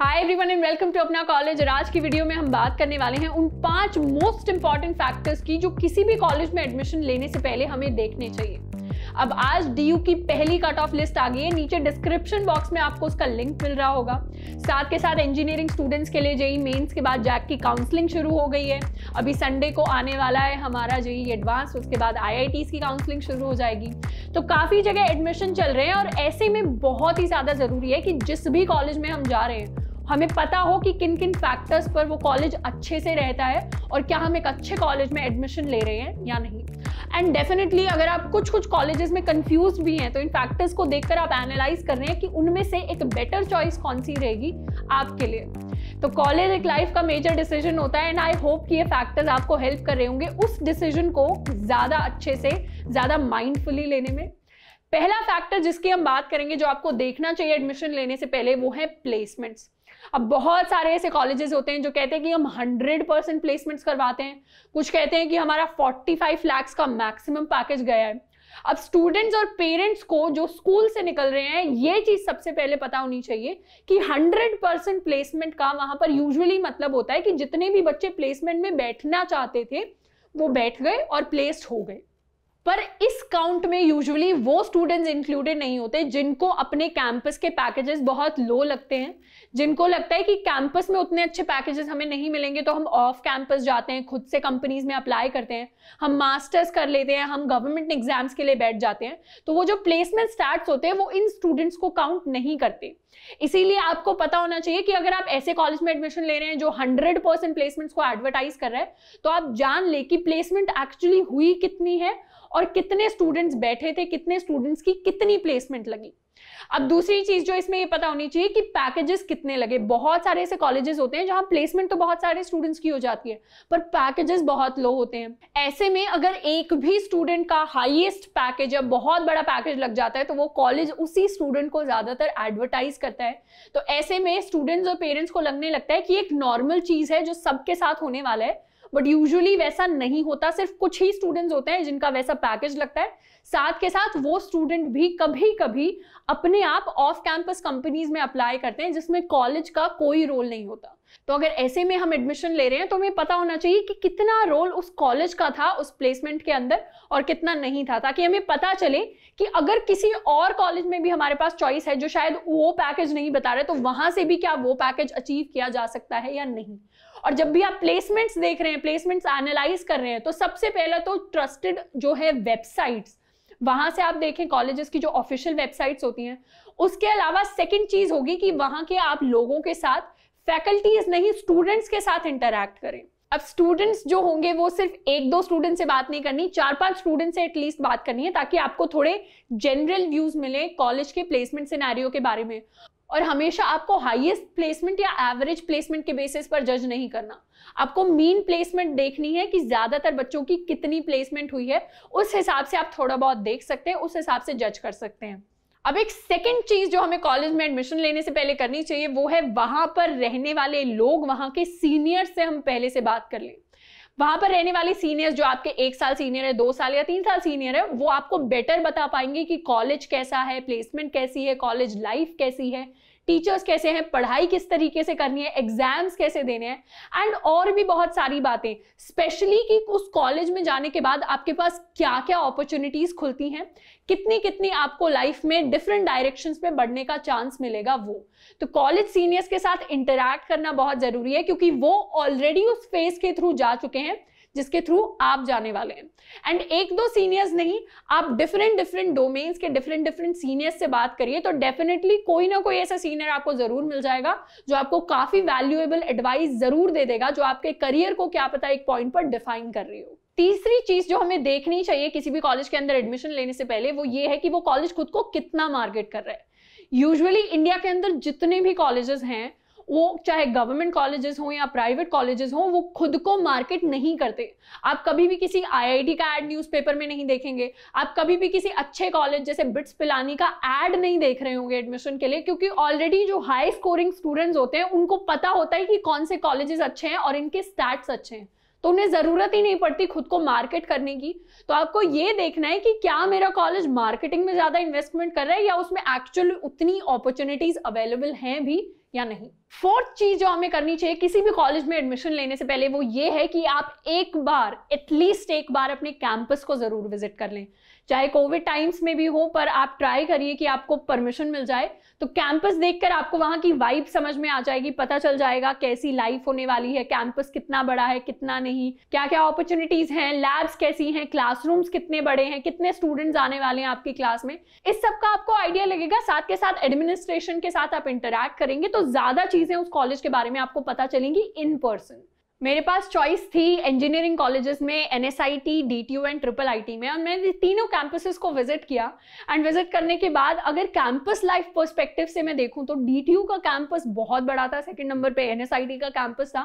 Hi everyone and welcome to अपना college और आज की वीडियो में हम बात करने वाले हैं उन पाँच मोस्ट इंपॉर्टेंट फैक्टर्स की जो किसी भी कॉलेज में एडमिशन लेने से पहले हमें देखने चाहिए। अब आज डीयू की पहली कट ऑफ़ लिस्ट आ गई है। नीचे डिस्क्रिप्शन बॉक्स में आपको उसका लिंक मिल रहा होगा। साथ के साथ इंजीनियरिंग स्टूडेंट्स के लिए जेई मेंस के बाद जैक की काउंसलिंग शुरू हो गई है। अभी संडे को आने वाला है हमारा जेई एडवांस उसके बाद आई की काउंसलिंग शुरू हो जाएगी। तो काफ़ी जगह एडमिशन चल रहे हैं और ऐसे में बहुत ही ज़्यादा ज़रूरी है कि जिस भी कॉलेज में हम जा रहे हैं हमें पता हो कि किन किन फैक्टर्स पर वो कॉलेज अच्छे से रहता है और क्या हम एक अच्छे कॉलेज में एडमिशन ले रहे हैं या नहीं। एंड डेफिनेटली अगर आप कुछ कुछ कॉलेजेस में कंफ्यूज भी हैं तो इन फैक्टर्स को देखकर आप एनालाइज कर रहे हैं कि उनमें से एक बेटर चॉइस कौन सी रहेगी आपके लिए। तो कॉलेज एक लाइफ का मेजर डिसीज़न होता है एंड आई होप कि ये फैक्टर्स आपको हेल्प कर रहे होंगे उस डिसीज़न को ज़्यादा अच्छे से, ज़्यादा माइंडफुली लेने में। पहला फैक्टर जिसकी हम बात करेंगे, जो आपको देखना चाहिए एडमिशन लेने से पहले, वो है प्लेसमेंट्स अब बहुत सारे ऐसे कॉलेजेस होते हैं जो कहते हैं कि हम 100 परसेंट प्लेसमेंट्स करवाते हैं। कुछ कहते हैं कि हमारा 45 लैक्स का मैक्सिमम पैकेज गया है। अब स्टूडेंट्स और पेरेंट्स को जो स्कूल से निकल रहे हैं, ये चीज़ सबसे पहले पता होनी चाहिए कि 100 परसेंट प्लेसमेंट का वहाँ पर यूजुअली मतलब होता है कि जितने भी बच्चे प्लेसमेंट में बैठना चाहते थे, वो बैठ गए और प्लेस्ड हो गए। पर इस काउंट में यूजुअली वो स्टूडेंट्स इंक्लूडेड नहीं होते जिनको अपने कैंपस के पैकेजेस बहुत लो लगते हैं। जिनको लगता है कि कैंपस में उतने अच्छे पैकेजेस हमें नहीं मिलेंगे तो हम ऑफ़ कैंपस जाते हैं, खुद से कंपनीज़ में अप्लाई करते हैं, हम मास्टर्स कर लेते हैं, हम गवर्नमेंट एग्ज़ाम्स के लिए बैठ जाते हैं। तो वो जो प्लेसमेंट स्टार्ट होते हैं, वो इन स्टूडेंट्स को काउंट नहीं करते। इसीलिए आपको पता होना चाहिए कि अगर आप ऐसे कॉलेज में एडमिशन ले रहे हैं जो हंड्रेड परसेंट प्लेसमेंट्स को एडवर्टाइज कर रहा है तो आप जान ले कि प्लेसमेंट एक्चुअली हुई कितनी है और कितने स्टूडेंट्स बैठे थे, कितने स्टूडेंट्स की कितनी प्लेसमेंट लगी। अब दूसरी चीज़ जो इसमें ये पता होनी चाहिए कि पैकेजेस कितने लगे। बहुत सारे ऐसे कॉलेजेस होते हैं जहाँ प्लेसमेंट तो बहुत सारे स्टूडेंट्स की हो जाती है, पर पैकेजेस बहुत लो होते हैं। ऐसे में अगर एक भी स्टूडेंट का हाईएस्ट पैकेज या बहुत बड़ा पैकेज लग जाता है तो वो कॉलेज उसी स्टूडेंट को ज़्यादातर एडवर्टाइज करता है। तो ऐसे में स्टूडेंट्स और पेरेंट्स को लगने लगता है कि एक नॉर्मल चीज़ है जो सबके साथ होने वाला है। बट यूजुअली वैसा नहीं होता। सिर्फ़ कुछ ही स्टूडेंट्स होते हैं जिनका वैसा पैकेज लगता है। साथ के साथ वो स्टूडेंट भी कभी कभी अपने आप ऑफ़ कैंपस कंपनीज़ में अप्लाई करते हैं जिसमें कॉलेज का कोई रोल नहीं होता। तो अगर ऐसे में हम एडमिशन ले रहे हैं तो हमें पता होना चाहिए कि कितना रोल उस कॉलेज का था उस प्लेसमेंट के अंदर और कितना नहीं था। ताकि हमें पता चले कि अगर किसी और कॉलेज में भी हमारे पास चॉइस है जो शायद वो पैकेज नहीं बता रहे तो वहाँ से भी क्या वो पैकेज अचीव किया जा सकता है या नहीं। और जब भी आप प्लेसमेंट्स देख रहे हैं प्लेसमेंट्स एनालाइज कर रहे हैं तो सबसे पहला तो ट्रस्टेड जो है वेबसाइट्स वहाँ से आप देखें कॉलेजेस की जो ऑफिशियल वेबसाइट्स होती हैं, उसके अलावा सेकेंड चीज़ होगी कि वहाँ के आप लोगों के साथ फैकल्टीज नहीं स्टूडेंट्स के साथ इंटरैक्ट करें। अब स्टूडेंट्स जो होंगे वो सिर्फ़ एक दो स्टूडेंट से बात नहीं करनी, चार पाँच स्टूडेंट से एटलीस्ट बात करनी है, ताकि आपको थोड़े जनरल व्यूज़ मिले कॉलेज के प्लेसमेंट सिनेरियो के बारे में। और हमेशा आपको हाईएस्ट प्लेसमेंट या एवरेज प्लेसमेंट के बेसिस पर जज नहीं करना। आपको मीन प्लेसमेंट देखनी है कि ज़्यादातर बच्चों की कितनी प्लेसमेंट हुई है, उस हिसाब से आप थोड़ा बहुत देख सकते हैं, उस हिसाब से जज कर सकते हैं। अब एक सेकेंड चीज़ जो हमें कॉलेज में एडमिशन लेने से पहले करनी चाहिए, वो है वहाँ पर रहने वाले लोग, वहाँ के सीनियर से हम पहले से बात कर लें। वहाँ पर रहने वाले सीनियर्स जो आपके एक साल सीनियर है, दो साल या तीन साल सीनियर है, वो आपको बेटर बता पाएँगे कि कॉलेज कैसा है प्लेसमेंट कैसी है कॉलेज लाइफ कैसी है। टीचर्स कैसे हैं, पढ़ाई किस तरीके से करनी है, एग्ज़ाम्स कैसे देने हैं, एंड और भी बहुत सारी बातें। स्पेशली कि उस कॉलेज में जाने के बाद आपके पास क्या क्या अपॉर्चुनिटीज़ खुलती हैं कितनी कितनी आपको लाइफ में डिफरेंट डायरेक्शन में बढ़ने का चांस मिलेगा वो। तो कॉलेज सीनियर्स के साथ इंटरेक्ट करना बहुत ज़रूरी है, क्योंकि वो ऑलरेडी उस फ़ेज़ के थ्रू जा चुके हैं। जिसके थ्रू आप जाने वाले हैं। एंड एक दो सीनियर्स नहीं, आप डिफरेंट डिफरेंट डोमेन्स के डिफरेंट डिफरेंट सीनियर्स से बात करिए तो डेफिनेटली कोई ना कोई ऐसा सीनियर आपको ज़रूर मिल जाएगा, जो आपको काफ़ी वैल्यूएबल एडवाइस ज़रूर दे देगा, जो आपके करियर को क्या पता एक पॉइंट पर डिफाइन कर रही हो। तीसरी चीज़ जो हमें देखनी चाहिए किसी भी कॉलेज के अंदर एडमिशन लेने से पहले, वो ये है कि वो कॉलेज खुद को कितना मार्केट कर रहा है। यूजुअली इंडिया के अंदर जितने भी कॉलेजेस हैं वो चाहे गवर्नमेंट कॉलेजेस हो या प्राइवेट कॉलेजेस हो, वो खुद को मार्केट नहीं करते। आप कभी भी किसी आईआईटी का एड न्यूज़पेपर में नहीं देखेंगे। आप कभी भी किसी अच्छे कॉलेज जैसे बिट्स पिलानी का एड नहीं देख रहे होंगे एडमिशन के लिए, क्योंकि ऑलरेडी जो हाई स्कोरिंग स्टूडेंट्स होते हैं, उनको पता होता है कि कौन से कॉलेजेस अच्छे हैं और इनके स्टैट्स अच्छे हैं। तो उन्हें ज़रूरत ही नहीं पड़ती खुद को मार्केट करने की। तो आपको ये देखना है कि क्या मेरा कॉलेज मार्केटिंग में ज़्यादा इन्वेस्टमेंट कर रहा है या उसमें एक्चुअली उतनी अपॉर्चुनिटीज़ अवेलेबल हैं भी या नहीं? फोर्थ चीज़ जो हमें करनी चाहिए, किसी भी कॉलेज में एडमिशन लेने से पहले वो ये है कि आप एक बार एटलीस्ट एक बार अपने कैंपस को ज़रूर विज़िट कर लें। चाहे कोविड टाइम्स में भी हो, पर आप ट्राई करिए कि आपको परमिशन मिल जाए। तो कैंपस देखकर आपको वहाँ की वाइब समझ में आ जाएगी, पता चल जाएगा कैसी लाइफ होने वाली है कैंपस कितना बड़ा है, कितना नहीं क्या क्या अपॉर्चुनिटीज़ हैं लैब्स कैसी हैं क्लासरूम्स कितने बड़े हैं, कितने स्टूडेंट्स आने वाले हैं आपकी क्लास में। इस सब का आपको आइडिया लगेगा। साथ के साथ एडमिनिस्ट्रेशन के साथ आप इंटरेक्ट करेंगे तो ज़्यादा चीज़ें उस कॉलेज के बारे में आपको पता चलेंगी इन पर्सन। मेरे पास चॉइस थी इंजीनियरिंग कॉलेजेस में N S I T D T U and triple I T में। और मैंने तीनों कैंपसेस को विज़िट किया। एंड विज़िट करने के बाद अगर कैंपस लाइफ पर्सपेक्टिव से मैं देखूँ तो डी टी यू का कैंपस बहुत बड़ा था सेकंड नंबर पे एन एस आई टी का कैंपस था।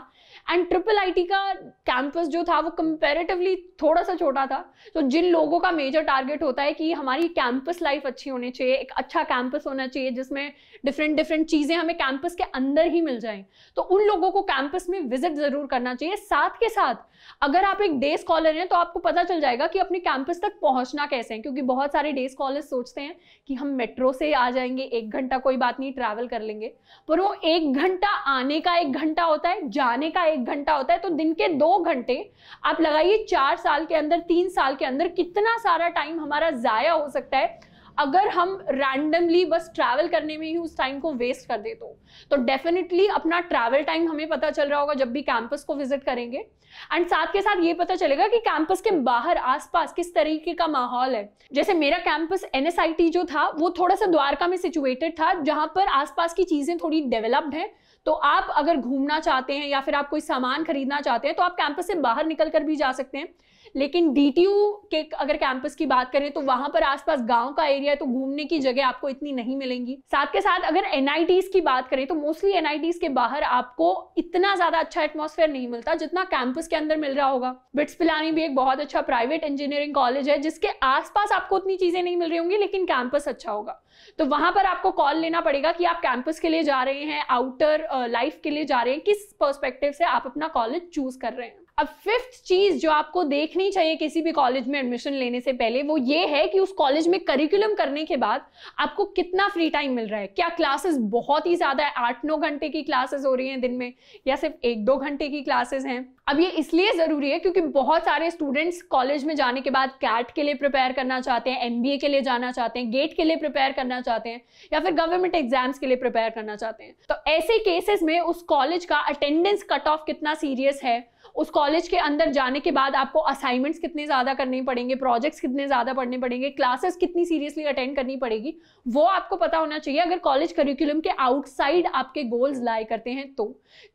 एंड ट्रिपल आई टी का कैंपस जो था वो कंपेरेटिवली थोड़ा सा छोटा था। तो जिन लोगों का मेजर टारगेट होता है कि हमारी कैंपस लाइफ अच्छी होनी चाहिए, एक अच्छा कैंपस होना चाहिए, जिसमें डिफरेंट डिफरेंट चीज़ें हमें कैंपस के अंदर ही मिल जाएँ तो उन लोगों को कैंपस में विज़िट ज़रूर करना करना चाहिए साथ के साथ। अगर आप एक डे स्कॉलर हैं तो आपको पता चल जाएगा कि अपने कैंपस तक पहुँचना कैसे है, क्योंकि बहुत सारे डे स्कॉलर सोचते हैं कि हम मेट्रो से आ जाएँगे, एक घंटा कोई बात नहीं ट्रैवल कर लेंगे। पर वो एक घंटा आने का एक घंटा होता है, जाने का एक घंटा होता है तो दिन के दो घंटे आप लगाइए, चार साल के अंदर, तीन साल के अंदर कितना सारा टाइम हमारा ज़ाया हो सकता है अगर हम रैंडमली बस ट्रैवल करने में ही उस टाइम को वेस्ट कर दे तो तो डेफिनेटली अपना ट्रैवल टाइम हमें पता चल रहा होगा जब भी कैंपस को विज़िट करेंगे। एंड साथ के साथ ये पता चलेगा कि कैंपस के बाहर आसपास किस तरीके का माहौल है। जैसे मेरा कैंपस एनएसआईटी जो था, वो थोड़ा सा द्वारका में सिचुएटेड था, जहाँ पर आसपास की चीज़ें थोड़ी डेवलप्ड है। तो आप अगर घूमना चाहते हैं या फिर आप कोई सामान खरीदना चाहते हैं तो आप कैंपस से बाहर निकल कर भी जा सकते हैं। लेकिन DTU के, अगर कैंपस की बात करें तो वहाँ पर आसपास गाँव का एरिया है तो घूमने की जगह आपको इतनी नहीं मिलेंगी। साथ के साथ अगर एनआईटीज की बात करें तो मोस्टली एनआईटीज के बाहर आपको इतना ज़्यादा अच्छा एटमोसफेयर नहीं मिलता जितना कैंपस के अंदर मिल रहा होगा। बिट्स पिलानी भी एक बहुत अच्छा प्राइवेट इंजीनियरिंग कॉलेज है, जिसके आसपास आपको उतनी चीज़ें नहीं मिल रही होंगी, लेकिन कैंपस अच्छा होगा। तो वहाँ पर आपको कॉल लेना पड़ेगा कि आप कैंपस के लिए जा रहे हैं आउटर लाइफ के लिए जा रहे हैं, किस पर्सपेक्टिव से आप अपना कॉलेज चूज़ कर रहे हैं। अब फिफ्थ चीज़ जो आपको देखनी चाहिए किसी भी कॉलेज में एडमिशन लेने से पहले, वो ये है कि उस कॉलेज में करिकुलम करने के बाद आपको कितना फ्री टाइम मिल रहा है। क्या क्लासेस बहुत ही ज़्यादा है? आठ नौ घंटे की क्लासेस हो रही हैं दिन में, या सिर्फ़ एक दो घंटे की क्लासेस हैं? अब ये इसलिए ज़रूरी है क्योंकि बहुत सारे स्टूडेंट्स कॉलेज में जाने के बाद कैट के लिए प्रिपेयर करना चाहते हैं एमबीए के लिए जाना चाहते हैं गेट के लिए प्रिपेयर करना चाहते हैं, या फिर गवर्नमेंट एग्ज़ाम्स के लिए प्रिपेयर करना चाहते हैं। तो ऐसे केसेस में उस कॉलेज का अटेंडेंस कट ऑफ़ कितना सीरियस है? उस कॉलेज के अंदर जाने के बाद आपको असाइनमेंट्स कितने ज़्यादा करने पड़ेंगे प्रोजेक्ट्स कितने ज़्यादा पढ़ने पड़ेंगे क्लासेस कितनी सीरियसली अटेंड करनी पड़ेगी, वो आपको पता होना चाहिए। अगर कॉलेज करिकुलम के आउटसाइड आपके गोल्स लाई करते हैं तो।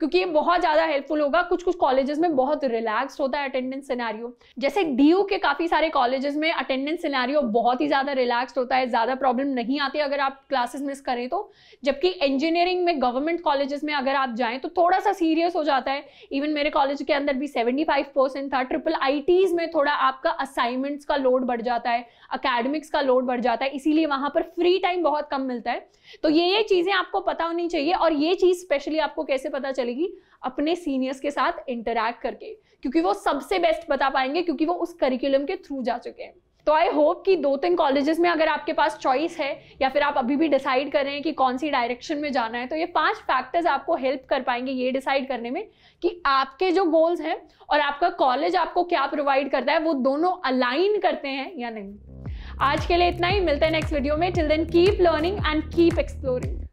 क्योंकि ये बहुत ज़्यादा हेल्पफुल होगा। कुछ कुछ कॉलेजेस में बहुत रिलैक्स होता है अटेंडेंस सिनेरियो जैसे डीयू के काफ़ी सारे कॉलेजेस में अटेंडेंस सिनेरियो बहुत ही ज़्यादा रिलैक्स होता है, ज़्यादा प्रॉब्लम नहीं आती अगर आप क्लासेस मिस करें तो। जबकि इंजीनियरिंग में गवर्नमेंट कॉलेजेस में अगर आप जाएँ तो थोड़ा सा सीरियस हो जाता है। इवन मेरे कॉलेज के अंदर भी 75 परसेंट था। ट्रिपल आईटीज में थोड़ा आपका असाइनमेंट्स का लोड बढ़ जाता है अकेडमिक्स का लोड बढ़ जाता है, इसीलिए वहाँ पर फ्री टाइम बहुत कम मिलता है। तो ये ये चीज़ें आपको पता होनी चाहिए और ये चीज़ स्पेशली आपको कैसे पता चलेगी? अपने सीनियर्स के साथ इंटरेक्ट करके, क्योंकि वो सबसे बेस्ट बता पाएँगे, क्योंकि वो उस करिकुलम के थ्रू जा चुके हैं। तो आई होप कि दो तीन कॉलेजेस में अगर आपके पास चॉइस है, या फिर आप अभी भी डिसाइड कर रहे हैं कि कौन सी डायरेक्शन में जाना है तो ये पाँच फैक्टर्स आपको हेल्प कर पाएँगे ये डिसाइड करने में कि आपके जो गोल्स हैं और आपका कॉलेज आपको क्या प्रोवाइड करता है, वो दोनों अलाइन करते हैं या नहीं। आज के लिए इतना ही, मिलते हैं नेक्स्ट वीडियो में। Till then keep learning and keep exploring